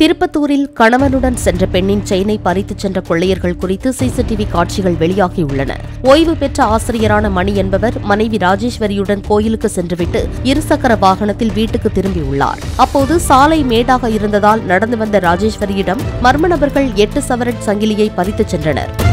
திருப்பத்தூரில் கணவனுடன் சென்ற பெண்ணின் செயினை பறித்துச் சென்ற கொள்ளையர்கள் குறித்து சிசிடிவி காட்சிகள் வெளியாகியுள்ளன. ஓய்வு பெற்ற ஆசிரியரான மணி என்பவர் மனைவி ராஜேஸ்வரியுடன் கோயிலுக்கு சென்றுவிட்டு இருசக்கர வாகனத்தில் வீட்டுக்கு திரும்பியுள்ளார். அப்போது சாலை மேடாக இருந்ததால் நடந்து வந்த ராஜேஸ்வரியிடம் மர்ம நபர்கள் எட்டு சவரட் சங்கிலியை பறித்துச் சென்றனர்.